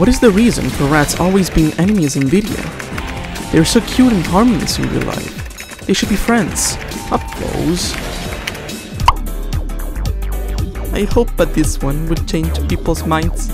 What is the reason for rats always being enemies in video? They're so cute and harmless in real life. They should be friends, up close. I hope that this one would change people's minds.